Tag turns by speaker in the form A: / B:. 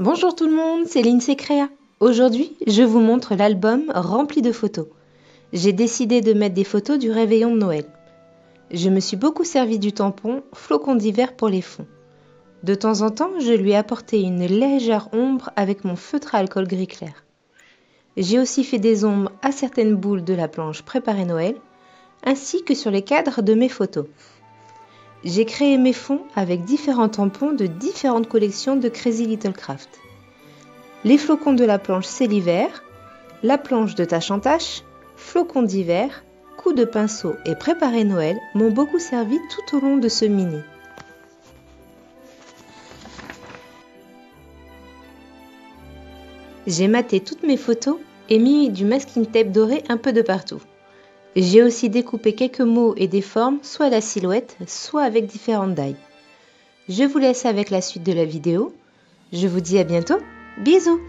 A: Bonjour tout le monde, c'est Lindsay Créa. Aujourd'hui, je vous montre l'album rempli de photos. J'ai décidé de mettre des photos du réveillon de Noël. Je me suis beaucoup servi du tampon flocon d'hiver pour les fonds. De temps en temps, je lui ai apporté une légère ombre avec mon feutre à alcool gris clair. J'ai aussi fait des ombres à certaines boules de la planche préparée Noël, ainsi que sur les cadres de mes photos. J'ai créé mes fonds avec différents tampons de différentes collections de Crazy Little Craft. Les flocons de la planche c'est l'hiver, la planche de tâche en tâche, flocons d'hiver, coups de pinceau et préparé Noël m'ont beaucoup servi tout au long de ce mini. J'ai maté toutes mes photos et mis du masking tape doré un peu de partout. J'ai aussi découpé quelques mots et des formes, soit à la silhouette, soit avec différentes dailles. Je vous laisse avec la suite de la vidéo. Je vous dis à bientôt. Bisous